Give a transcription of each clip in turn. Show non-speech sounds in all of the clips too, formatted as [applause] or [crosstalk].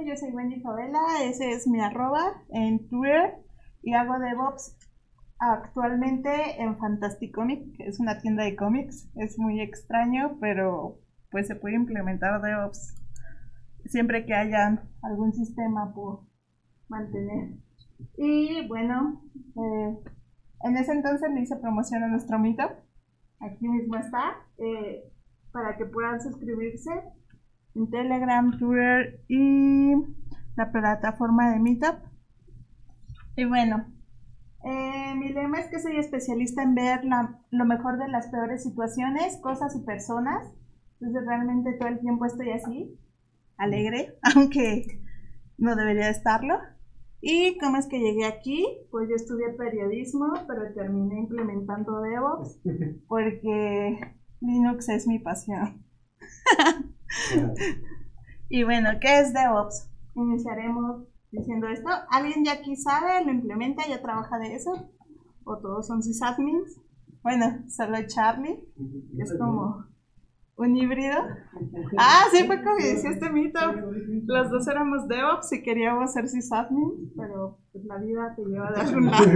yo soy Wendy Favela, ese es mi arroba en Twitter y hago DevOps actualmente en Fantasticomic, que es una tienda de cómics. Es muy extraño, pero pues se puede implementar DevOps siempre que haya algún sistema por mantener. Y bueno, eh, en ese entonces le hice promoción a nuestro Meetup. Aquí mismo está, eh, para que puedan suscribirse en Telegram, Twitter y la plataforma de Meetup. Y bueno, eh, mi lema es que soy especialista en ver lo mejor de las peores situaciones, cosas y personas. Entonces realmente todo el tiempo estoy así, alegre, [laughs] aunque no debería estarlo. ¿Y cómo es que llegué aquí? Pues yo estudié periodismo, pero terminé implementando DevOps [laughs] porque Linux es mi pasión. [laughs] y bueno, ¿qué es DevOps? Iniciaremos diciendo esto. ¿Alguien ya aquí sabe, lo implementa, ya trabaja de eso? ¿O todos son sysadmins? Bueno, solo Charlie, que es como un híbrido. Ah, sí, fue como decía este mito. Los dos éramos DevOps y queríamos ser sysadmins, pero pues la vida te lleva de algún lado.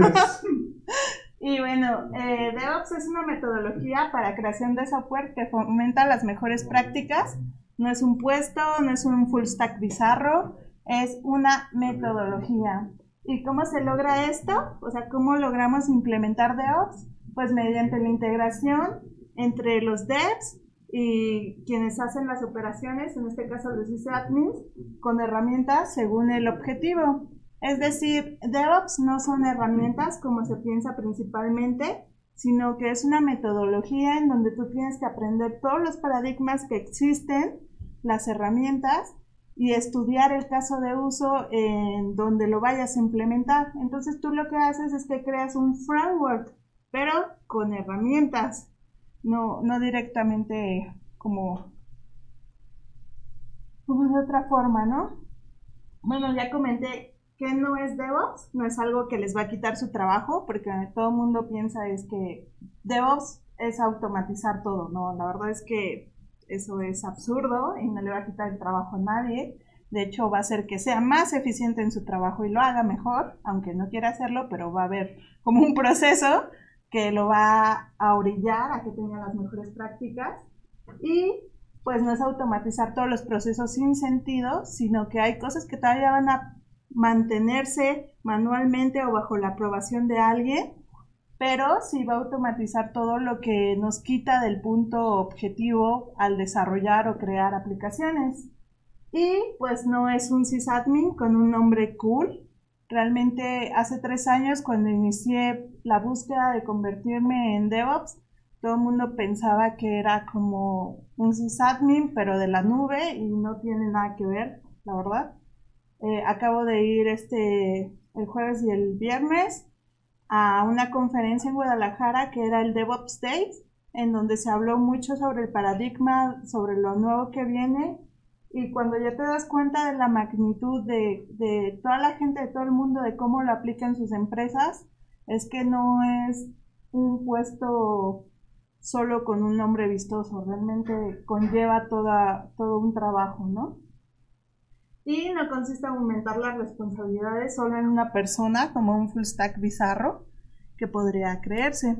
Y bueno, eh, DevOps es una metodología para creación de software que fomenta las mejores prácticas. No es un puesto, no es un full stack bizarro, es una metodología. ¿Y cómo se logra esto? O sea, ¿cómo logramos implementar DevOps? Pues mediante la integración entre los devs y quienes hacen las operaciones, en este caso los sysadmins, con herramientas según el objetivo. Es decir, DevOps no son herramientas como se piensa principalmente, sino que es una metodología en donde tú tienes que aprender todos los paradigmas que existen, las herramientas, y estudiar el caso de uso en donde lo vayas a implementar. Entonces tú lo que haces es que creas un framework, pero con herramientas, no, no directamente como, como de otra forma, ¿no? Bueno, ya comenté que no es DevOps, no es algo que les va a quitar su trabajo, porque todo el mundo piensa es que DevOps es automatizar todo, ¿no? La verdad es que eso es absurdo y no le va a quitar el trabajo a nadie. De hecho, va a hacer que sea más eficiente en su trabajo y lo haga mejor, aunque no quiera hacerlo, pero va a haber como un proceso que lo va a orillar a que tenga las mejores prácticas. Y pues no es automatizar todos los procesos sin sentido, sino que hay cosas que todavía van a mantenerse manualmente o bajo la aprobación de alguien, pero sí va a automatizar todo lo que nos quita del punto objetivo al desarrollar o crear aplicaciones. Y pues no es un sysadmin con un nombre cool. Realmente hace tres años cuando inicié la búsqueda de convertirme en DevOps, todo el mundo pensaba que era como un sysadmin, pero de la nube y no tiene nada que ver, la verdad. Eh, acabo de ir este el jueves y el viernes a una conferencia en Guadalajara que era el DevOps Days, en donde se habló mucho sobre el paradigma, sobre lo nuevo que viene. Y cuando ya te das cuenta de la magnitud de, de toda la gente, de todo el mundo, de cómo lo aplican sus empresas, es que no es un puesto solo con un nombre vistoso, realmente conlleva toda, todo un trabajo, ¿no? Y no consiste en aumentar las responsabilidades solo en una persona, como un full stack bizarro que podría creerse.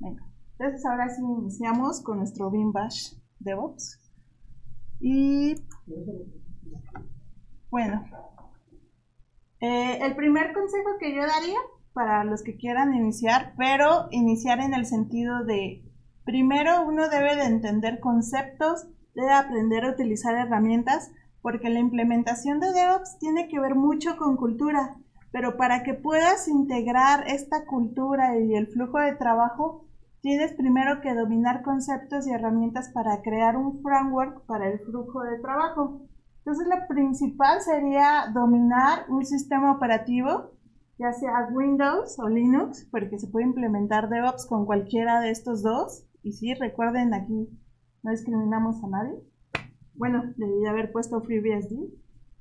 Venga, entonces ahora sí iniciamos con nuestro Beam Bash DevOps. Y bueno, eh, el primer consejo que yo daría para los que quieran iniciar, pero iniciar en el sentido de, primero uno debe de entender conceptos, debe aprender a utilizar herramientas, porque la implementación de DevOps tiene que ver mucho con cultura, pero para que puedas integrar esta cultura y el flujo de trabajo, tienes primero que dominar conceptos y herramientas para crear un framework para el flujo de trabajo. Entonces, lo principal sería dominar un sistema operativo, ya sea Windows o Linux, porque se puede implementar DevOps con cualquiera de estos dos. Y sí, recuerden, aquí no discriminamos a nadie. Bueno, debí haber puesto FreeBSD,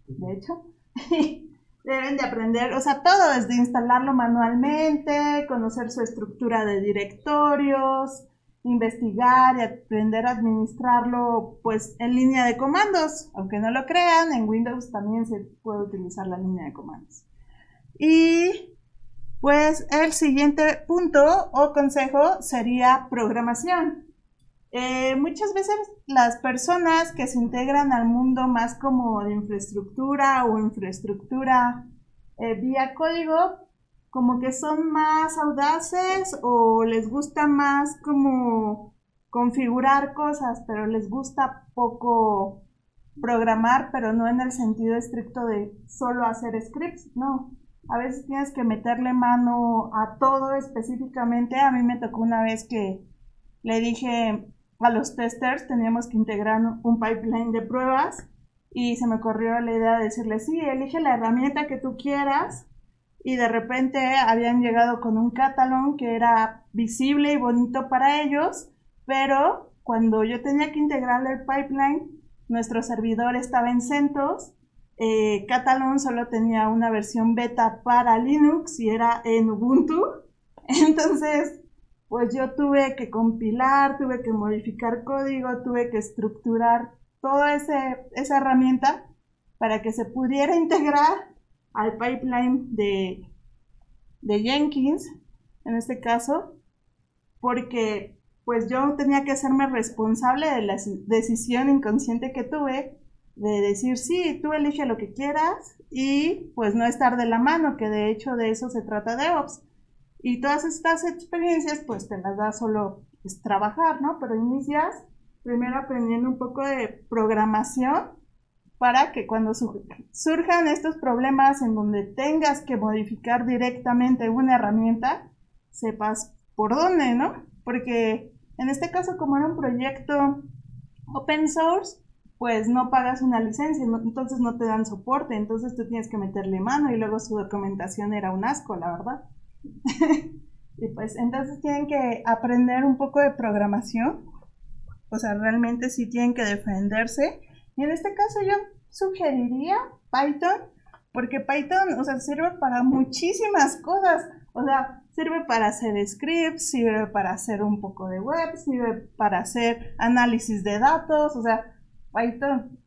de hecho. [laughs] Deben de aprender, o sea, todo desde instalarlo manualmente, conocer su estructura de directorios, investigar y aprender a administrarlo pues en línea de comandos. Aunque no lo crean, en Windows también se puede utilizar la línea de comandos. Y pues el siguiente punto o consejo sería programación. Eh, muchas veces las personas que se integran al mundo más como de infraestructura o infraestructura eh, vía código, como que son más audaces o les gusta más como configurar cosas, pero les gusta poco programar, pero no en el sentido estricto de solo hacer scripts, no. A veces tienes que meterle mano a todo específicamente. A mí me tocó una vez que le dije, a los testers teníamos que integrar un pipeline de pruebas y se me ocurrió la idea de decirle, sí, elige la herramienta que tú quieras. Y de repente habían llegado con un catalón que era visible y bonito para ellos, pero cuando yo tenía que integrarle el pipeline, nuestro servidor estaba en CentOS, eh, Catalon solo tenía una versión beta para Linux y era en Ubuntu, [laughs] entonces pues yo tuve que compilar, tuve que modificar código, tuve que estructurar toda esa herramienta para que se pudiera integrar al pipeline de, de Jenkins, en este caso, porque pues yo tenía que hacerme responsable de la decisión inconsciente que tuve de decir, sí, tú elige lo que quieras y pues no estar de la mano, que de hecho de eso se trata de Ops. Y todas estas experiencias, pues te las da solo pues, trabajar, ¿no? Pero inicias primero aprendiendo un poco de programación para que cuando surjan estos problemas en donde tengas que modificar directamente una herramienta, sepas por dónde, ¿no? Porque en este caso, como era un proyecto open source, pues no pagas una licencia, entonces no te dan soporte, entonces tú tienes que meterle mano y luego su documentación era un asco, la verdad. [laughs] y pues entonces tienen que aprender un poco de programación. O sea, realmente sí tienen que defenderse. Y en este caso yo sugeriría Python, porque Python, o sea, sirve para muchísimas cosas. O sea, sirve para hacer scripts, sirve para hacer un poco de web, sirve para hacer análisis de datos. O sea, Python,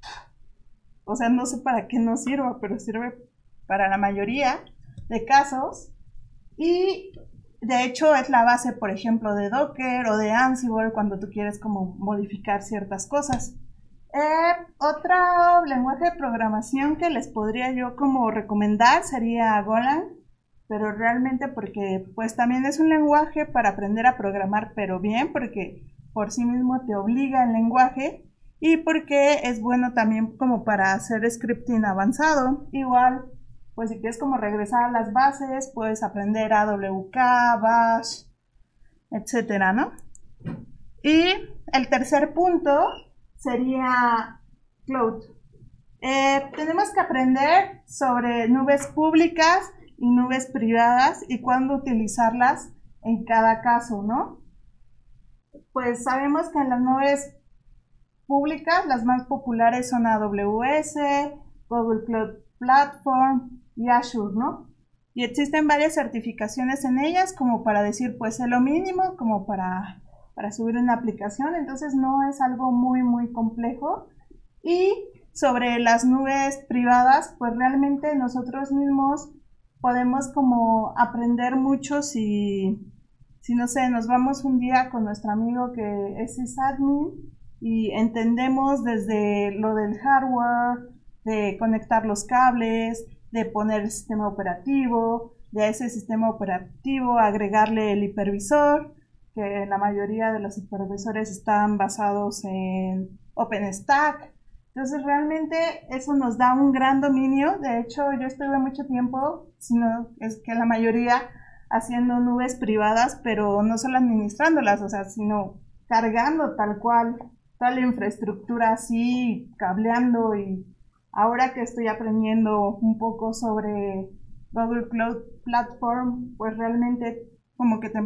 o sea, no sé para qué no sirva, pero sirve para la mayoría de casos. Y de hecho es la base, por ejemplo, de Docker o de Ansible cuando tú quieres como modificar ciertas cosas. Eh, otro lenguaje de programación que les podría yo como recomendar sería Golang, pero realmente porque pues también es un lenguaje para aprender a programar, pero bien, porque por sí mismo te obliga el lenguaje y porque es bueno también como para hacer scripting avanzado. Igual pues si quieres como regresar a las bases, puedes aprender AWK, Bash, etcétera, ¿no? Y el tercer punto sería Cloud. Eh, tenemos que aprender sobre nubes públicas y nubes privadas y cuándo utilizarlas en cada caso, ¿no? Pues sabemos que en las nubes públicas las más populares son AWS, Google Cloud Platform, y Azure, ¿no? Y existen varias certificaciones en ellas como para decir, pues es lo mínimo, como para, para subir una aplicación, entonces no es algo muy, muy complejo. Y sobre las nubes privadas, pues realmente nosotros mismos podemos como aprender mucho si, si no sé, nos vamos un día con nuestro amigo que es sysadmin y entendemos desde lo del hardware, de conectar los cables, de poner el sistema operativo, de ese sistema operativo agregarle el hipervisor, que la mayoría de los hipervisores están basados en OpenStack. Entonces realmente eso nos da un gran dominio. De hecho, yo estuve mucho tiempo, sino es que la mayoría haciendo nubes privadas, pero no solo administrándolas, o sea, sino cargando tal cual toda la infraestructura así, cableando y Ahora que estoy aprendiendo un poco sobre Google Cloud Platform, pues realmente como que te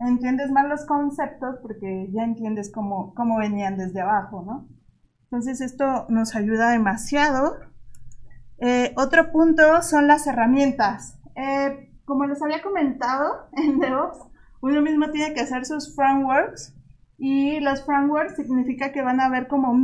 entiendes más los conceptos porque ya entiendes cómo, cómo venían desde abajo, ¿no? Entonces esto nos ayuda demasiado. Eh, otro punto son las herramientas. Eh, como les había comentado [laughs] en DevOps, uno mismo tiene que hacer sus frameworks Y los frameworks significa que van a haber como,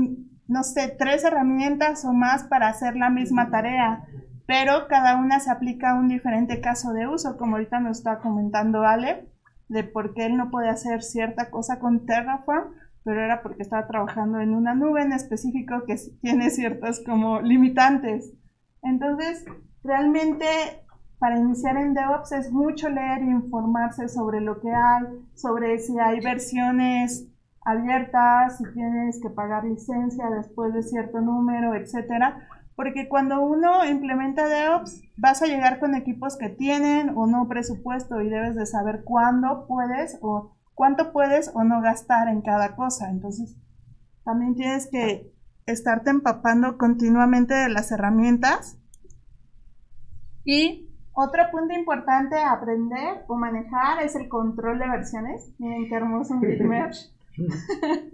no sé, tres herramientas o más para hacer la misma tarea, pero cada una se aplica a un diferente caso de uso, como ahorita nos está comentando Ale, de por qué él no puede hacer cierta cosa con Terraform, pero era porque estaba trabajando en una nube en específico que tiene ciertas como limitantes. Entonces, realmente para iniciar en DevOps es mucho leer e informarse sobre lo que hay, sobre si hay versiones abiertas, si tienes que pagar licencia después de cierto número, etcétera, porque cuando uno implementa DevOps vas a llegar con equipos que tienen o no presupuesto y debes de saber cuándo puedes o cuánto puedes o no gastar en cada cosa. Entonces, también tienes que estarte empapando continuamente de las herramientas y otro punto importante a aprender o manejar es el control de versiones. Miren qué hermoso un Bitmerge. [laughs] [laughs]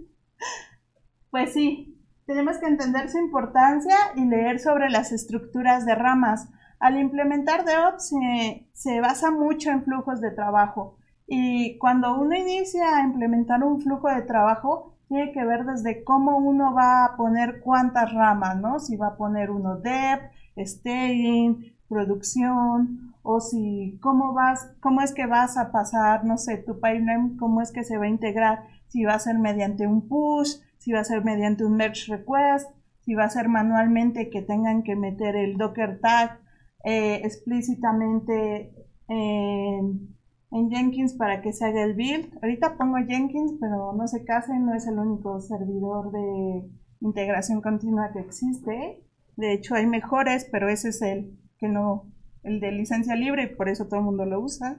pues sí, tenemos que entender su importancia y leer sobre las estructuras de ramas. Al implementar DevOps se, se basa mucho en flujos de trabajo. Y cuando uno inicia a implementar un flujo de trabajo, tiene que ver desde cómo uno va a poner cuántas ramas, ¿no? Si va a poner uno dev, staging, producción o si cómo vas, cómo es que vas a pasar, no sé, tu pipeline, cómo es que se va a integrar, si va a ser mediante un push, si va a ser mediante un merge request, si va a ser manualmente que tengan que meter el docker tag eh, explícitamente en, en, Jenkins para que se haga el build. Ahorita pongo Jenkins, pero no se casen, no es el único servidor de integración continua que existe. De hecho, hay mejores, pero ese es el que no, el de licencia libre, por eso todo el mundo lo usa.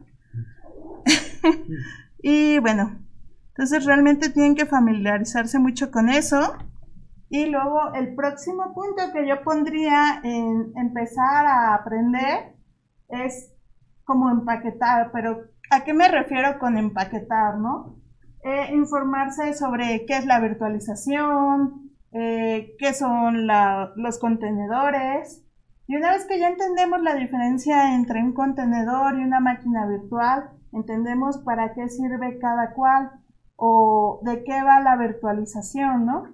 [laughs] y bueno, entonces realmente tienen que familiarizarse mucho con eso. Y luego el próximo punto que yo pondría en empezar a aprender es como empaquetar, pero ¿a qué me refiero con empaquetar, no? Eh, informarse sobre qué es la virtualización, eh, qué son los contenedores, y una vez que ya entendemos la diferencia entre un contenedor y una máquina virtual, entendemos para qué sirve cada cual o de qué va la virtualización, ¿no?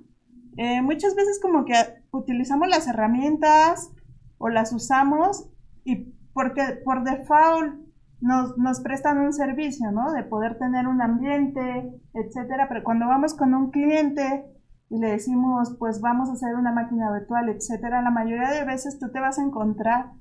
Eh, muchas veces como que utilizamos las herramientas o las usamos y porque por default nos, nos, prestan un servicio, ¿no? De poder tener un ambiente, etcétera, pero cuando vamos con un cliente y le decimos, pues vamos a hacer una máquina virtual, etcétera, la mayoría de veces tú te vas a encontrar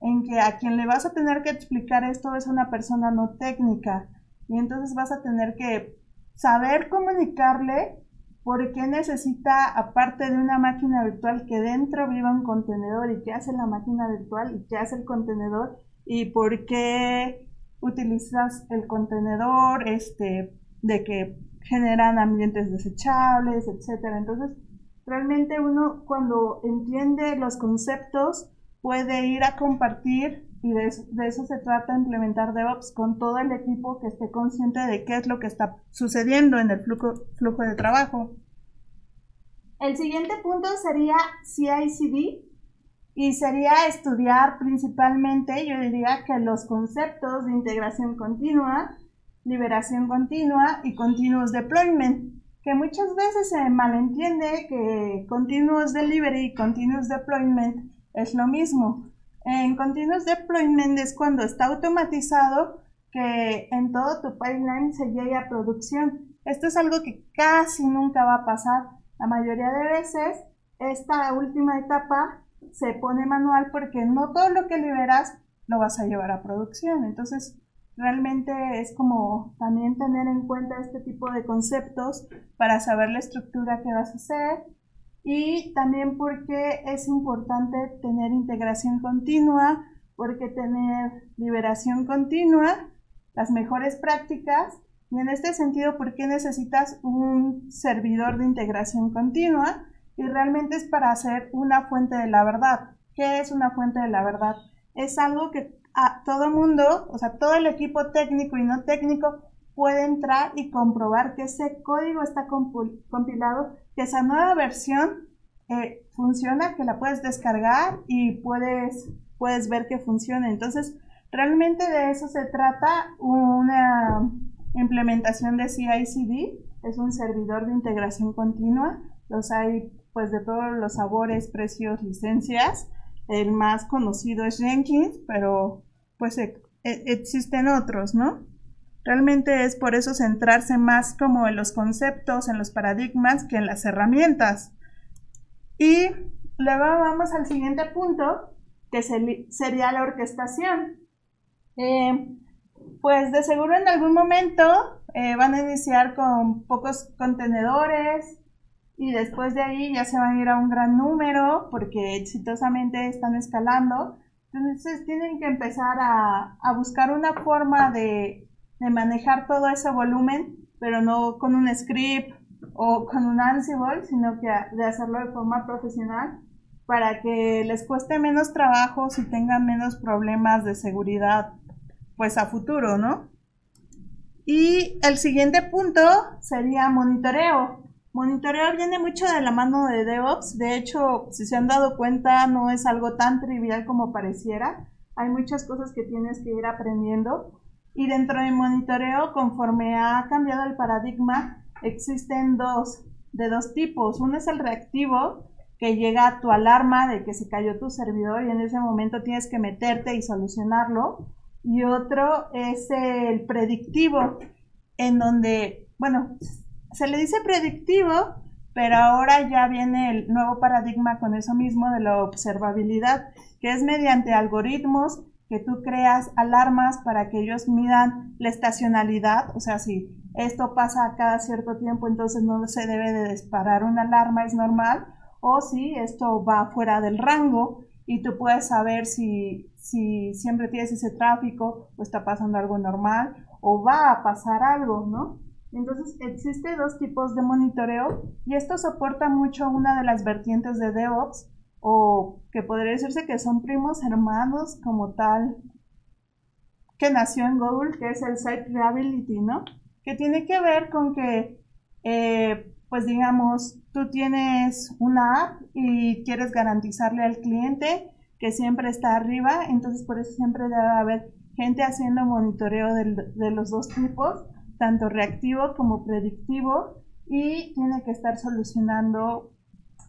en que a quien le vas a tener que explicar esto es una persona no técnica. Y entonces vas a tener que saber comunicarle por qué necesita, aparte de una máquina virtual, que dentro viva un contenedor y qué hace la máquina virtual y qué hace el contenedor y por qué utilizas el contenedor, este, de que generan ambientes desechables, etcétera. Entonces, realmente uno cuando entiende los conceptos puede ir a compartir y de eso, se trata implementar DevOps con todo el equipo que esté consciente de qué es lo que está sucediendo en el flujo, flujo de trabajo. El siguiente punto sería CI/CD y sería estudiar principalmente, yo diría que los conceptos de integración continua, liberación continua y continuous deployment, que muchas veces se malentiende que continuous delivery y continuous deployment es lo mismo. En continuous deployment es cuando está automatizado que en todo tu pipeline se llegue a producción. Esto es algo que casi nunca va a pasar. La mayoría de veces esta última etapa se pone manual porque no todo lo que liberas lo vas a llevar a producción. Entonces, realmente es como también tener en cuenta este tipo de conceptos para saber la estructura que vas a hacer y también porque es importante tener integración continua, porque tener liberación continua, las mejores prácticas y en este sentido porque necesitas un servidor de integración continua y realmente es para hacer una fuente de la verdad. ¿Qué es una fuente de la verdad? Es algo que a todo mundo, o sea, todo el equipo técnico y no técnico puede entrar y comprobar que ese código está compilado, que esa nueva versión eh, funciona, que la puedes descargar y puedes, puedes ver que funciona. Entonces, realmente de eso se trata una implementación de CI/CD. es un servidor de integración continua. Los hay pues de todos los sabores, precios, licencias. El más conocido es Jenkins, pero pues e, e, existen otros, ¿no? Realmente es por eso centrarse más como en los conceptos, en los paradigmas, que en las herramientas. Y luego vamos al siguiente punto, que sería la orquestación. Eh, pues de seguro en algún momento eh, van a iniciar con pocos contenedores y después de ahí ya se van a ir a un gran número porque exitosamente están escalando. Entonces tienen que empezar a, buscar una forma de, de, manejar todo ese volumen, pero no con un script o con un Ansible, sino que de hacerlo de forma profesional para que les cueste menos trabajo y tengan menos problemas de seguridad pues a futuro, ¿no? Y el siguiente punto sería monitoreo. Monitoreo viene mucho de la mano de DevOps. De hecho, si se han dado cuenta, no es algo tan trivial como pareciera. Hay muchas cosas que tienes que ir aprendiendo. Y dentro del monitoreo, conforme ha cambiado el paradigma, existen dos, de dos tipos. Uno es el reactivo, que llega a tu alarma de que se cayó tu servidor y en ese momento tienes que meterte y solucionarlo y otro es el predictivo, en donde, bueno, se le dice predictivo, pero ahora ya viene el nuevo paradigma con eso mismo de la observabilidad, que es mediante algoritmos que tú creas alarmas para que ellos midan la estacionalidad, o sea, si esto pasa cada cierto tiempo, entonces no se debe de disparar una alarma, es normal, o si esto va fuera del rango y tú puedes saber si, si siempre tienes ese tráfico o está pasando algo normal o va a pasar algo, ¿no? Entonces existe dos tipos de monitoreo y esto soporta mucho una de las vertientes de DevOps o que podría decirse que son primos hermanos como tal que nació en Google, que es el Site Reliability, ¿no? Que tiene que ver con que eh, pues digamos, tú tienes una app y quieres garantizarle al cliente que siempre está arriba, entonces por eso siempre debe haber gente haciendo monitoreo de, los dos tipos, tanto reactivo como predictivo, y tiene que estar solucionando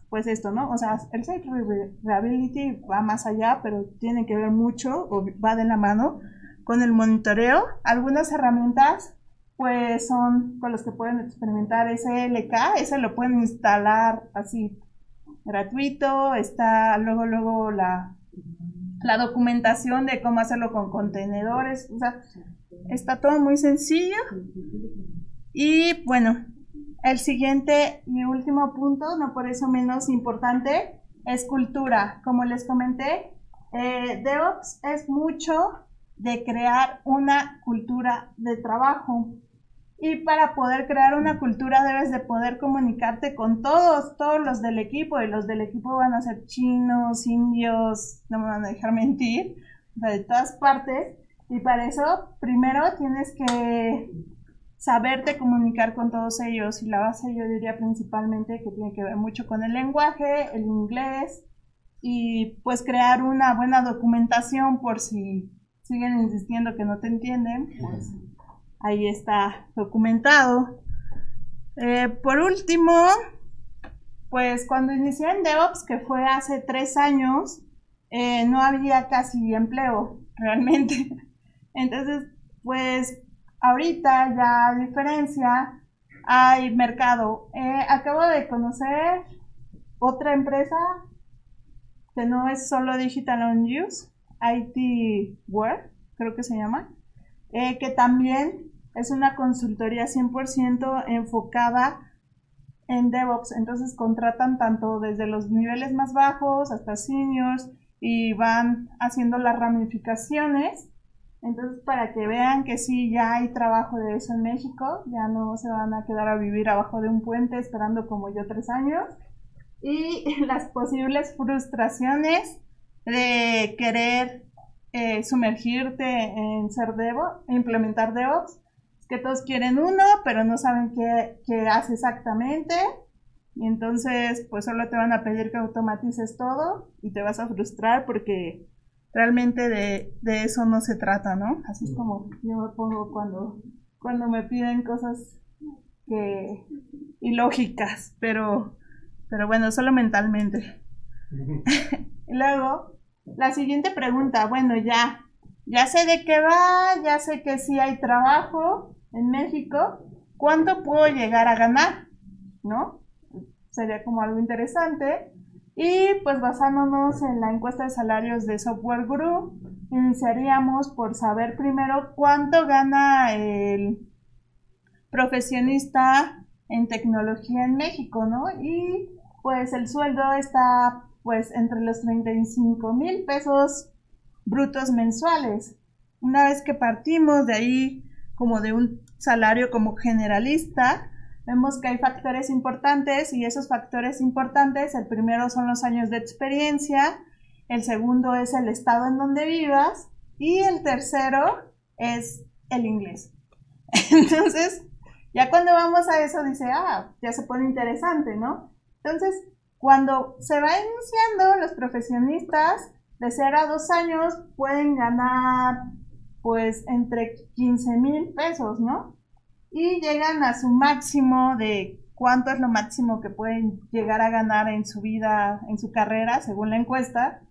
pues esto, ¿no? O sea, el Site Reliability va más allá, pero tiene que ver mucho o va de la mano con el monitoreo. Algunas herramientas pues son con los que pueden experimentar SLK, ese lo pueden instalar así gratuito, está luego luego la, la documentación de cómo hacerlo con contenedores, o sea, está todo muy sencillo. Y bueno, el siguiente y último punto, no por eso menos importante, es cultura. Como les comenté, eh, DevOps es mucho de crear una cultura de trabajo. Y para poder crear una cultura debes de poder comunicarte con todos, todos los del equipo. Y los del equipo van a ser chinos, indios, no me van a dejar mentir, de todas partes. Y para eso, primero tienes que saberte comunicar con todos ellos. Y la base yo diría principalmente que tiene que ver mucho con el lenguaje, el inglés. Y pues crear una buena documentación por si siguen insistiendo que no te entienden. Pues ahí está documentado. Eh, por último, pues cuando inicié en DevOps, que fue hace tres años, eh, no había casi empleo [laughs] realmente. Entonces, pues ahorita ya a diferencia hay mercado. Eh, acabo de conocer otra empresa que no es solo Digital On Use, IT World, creo que se llama, que también es una consultoría 100% enfocada en DevOps. Entonces contratan tanto desde los niveles más bajos hasta seniors y van haciendo las ramificaciones. Entonces, para que vean que sí, ya hay trabajo de eso en México, ya no se van a quedar a vivir abajo de un puente esperando como yo tres años. Y [laughs] las posibles frustraciones de querer eh, sumergirte en ser DevOps, implementar DevOps, que todos quieren uno, pero no saben qué, qué hace exactamente. Y entonces, pues solo te van a pedir que automatices todo y te vas a frustrar porque realmente de, de eso no se trata, ¿no? Así es como yo me pongo cuando, cuando me piden cosas que ilógicas, pero, pero bueno, solo mentalmente. [laughs] y luego, la siguiente pregunta, bueno, ya, ya sé de qué va, ya sé que sí hay trabajo en México, ¿cuánto puedo llegar a ganar? ¿No? Sería como algo interesante. Y pues basándonos en la encuesta de salarios de Software Group, iniciaríamos por saber primero cuánto gana el profesionista en tecnología en México, ¿no? Y pues el sueldo está pues entre los 35 mil pesos brutos mensuales. Una vez que partimos de ahí como de un salario como generalista, vemos que hay factores importantes y esos factores importantes, el primero son los años de experiencia, el segundo es el estado en donde vivas y el tercero es el inglés. [laughs] Entonces, ya cuando vamos a eso dice, ah, ya se pone interesante, ¿no? Entonces, cuando se va iniciando, los profesionistas de 0 a 2 años pueden ganar pues entre 15 mil pesos, ¿no? y llegan a su máximo de cuánto es lo máximo que pueden llegar a ganar en su vida, en su carrera, según la encuesta,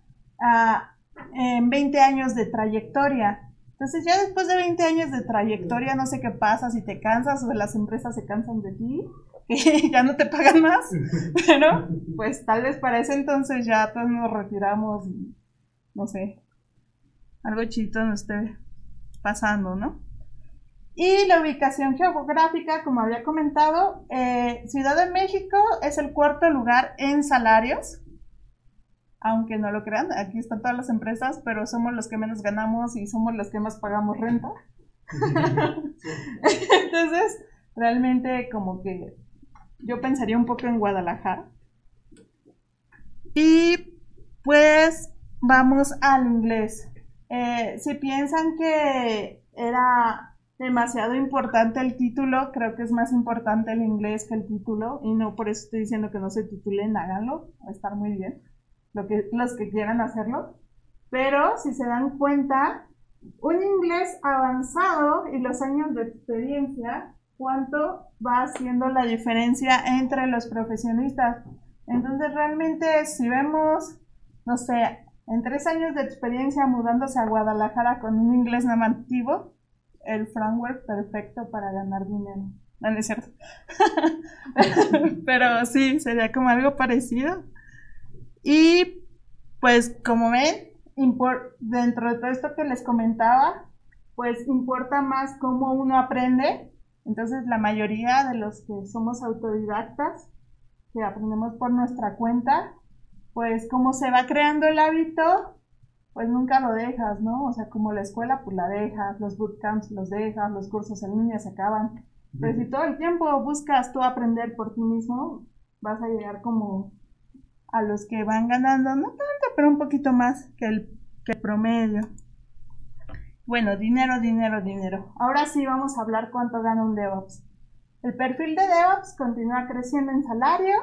en 20 años de trayectoria. Entonces ya después de 20 años de trayectoria, no sé qué pasa, si te cansas o las empresas se cansan de ti, [laughs] que ya no te pagan más, [laughs] pero pues tal vez para ese entonces ya todos nos retiramos y no sé, algo chito nos esté pasando, ¿no? Y la ubicación geográfica, como había comentado, eh, Ciudad de México es el cuarto lugar en salarios. Aunque no lo crean, aquí están todas las empresas, pero somos los que menos ganamos y somos los que más pagamos renta. [laughs] Entonces, realmente como que yo pensaría un poco en Guadalajara. Y pues vamos al inglés. Eh, si piensan que era demasiado importante el título, creo que es más importante el inglés que el título y no por eso estoy diciendo que no se titulen, háganlo, va a estar muy bien, lo que, los que quieran hacerlo, pero si se dan cuenta, un inglés avanzado y los años de experiencia, ¿cuánto va haciendo la diferencia entre los profesionistas? Entonces realmente si vemos, no sé, en tres años de experiencia mudándose a Guadalajara con un inglés nativo, el framework perfecto para ganar dinero. No, es cierto. [laughs] Pero sí, sería como algo parecido. Y pues como ven, dentro de todo esto que les comentaba, pues importa más cómo uno aprende. Entonces la mayoría de los que somos autodidactas, que aprendemos por nuestra cuenta, pues cómo se va creando el hábito pues nunca lo dejas, ¿no? O sea, como la escuela, pues la dejas, los bootcamps los dejas, los cursos en línea se acaban. Pero si todo el tiempo buscas tú aprender por ti mismo, vas a llegar como a los que van ganando, no tanto, pero un poquito más que el, que promedio. Bueno, dinero, dinero, dinero. Ahora sí vamos a hablar cuánto gana un DevOps. El perfil de DevOps continúa creciendo en salario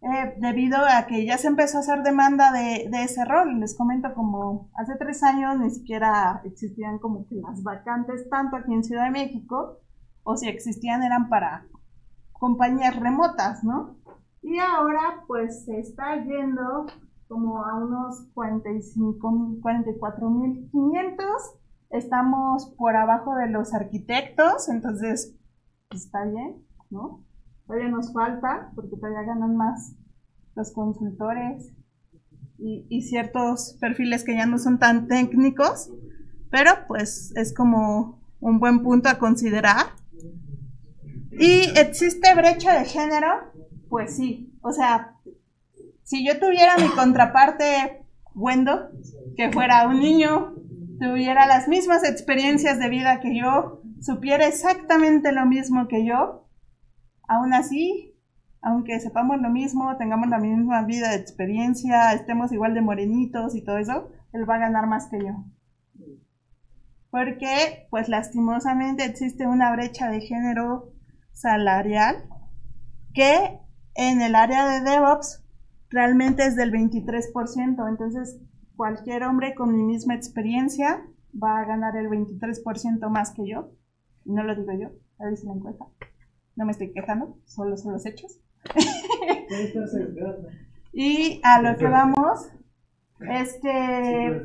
eh, debido a que ya se empezó a hacer demanda de, ese rol. Les comento como hace tres años ni siquiera existían como que las vacantes tanto aquí en Ciudad de México, o si existían eran para compañías remotas, ¿no? Y ahora pues se está yendo como a unos 45, 44.500. Estamos por abajo de los arquitectos, entonces está bien, ¿no? Todavía nos falta, porque todavía ganan más los consultores y, ciertos perfiles que ya no son tan técnicos, pero pues es como un buen punto a considerar. ¿Y existe brecha de género? Pues sí, o sea, si yo tuviera mi contraparte Wendo, que fuera un niño, tuviera las mismas experiencias de vida que yo, supiera exactamente lo mismo que yo, Aún así, aunque sepamos lo mismo, tengamos la misma vida de experiencia, estemos igual de morenitos y todo eso, él va a ganar más que yo. Porque, pues lastimosamente existe una brecha de género salarial que en el área de DevOps realmente es del 23%. Entonces, cualquier hombre con mi misma experiencia va a ganar el 23% más que yo. No lo digo yo, lo dice la encuesta. no me estoy quejando, solo son los hechos. y a lo que vamos es que...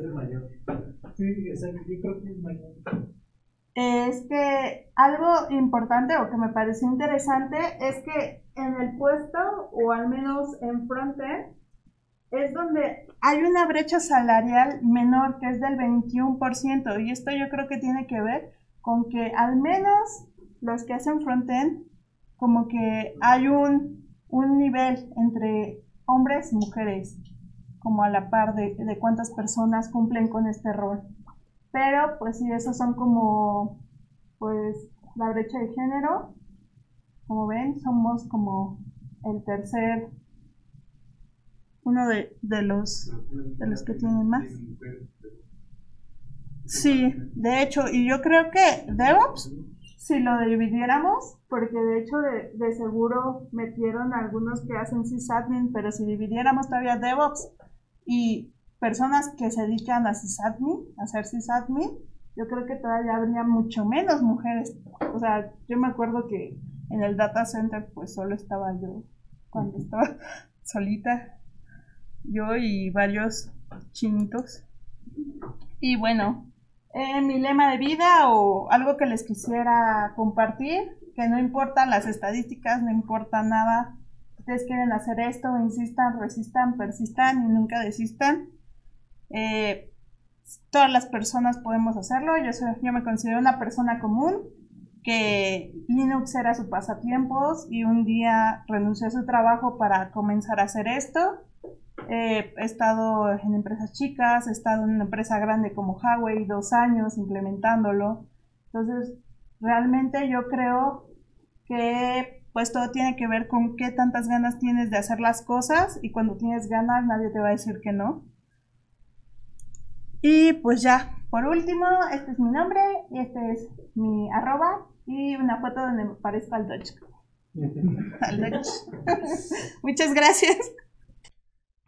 Es que algo importante o que me pareció interesante es que en el puesto, o al menos en frontend, es donde hay una brecha salarial menor que es del 21%. Y esto yo creo que tiene que ver con que al menos los que hacen frontend, como que hay un, un nivel entre hombres y mujeres, como a la par de, de cuántas personas cumplen con este rol. Pero pues sí, esos son como, pues, la brecha de género. Como ven, somos como el tercer, uno de, los, que tienen más. Sí, de hecho, y yo creo que DevOps, si lo dividiéramos, porque de hecho de, de seguro metieron algunos que hacen sysadmin, pero si dividiéramos todavía DevOps y personas que se dedican a sysadmin, a hacer sysadmin, yo creo que todavía habría mucho menos mujeres. O sea, yo me acuerdo que en el data center pues solo estaba yo cuando estaba [laughs] solita, yo y varios chinitos. Y bueno, eh, mi lema de vida o algo que les quisiera compartir, que no importan las estadísticas, no importa nada, ustedes quieren hacer esto, insistan, resistan, persistan y nunca desistan. Eh, todas las personas podemos hacerlo. Yo, soy, yo me considero una persona común que Linux era su pasatiempos y un día renunció a su trabajo para comenzar a hacer esto. Eh, he estado en empresas chicas, he estado en una empresa grande como Huawei dos años implementándolo. Entonces, realmente yo creo que pues todo tiene que ver con qué tantas ganas tienes de hacer las cosas y cuando tienes ganas nadie te va a decir que no. Y pues ya, por último, este es mi nombre y este es mi arroba y una foto donde me parezco [laughs] al Dodge. al [laughs] Dodge. Muchas gracias.